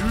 て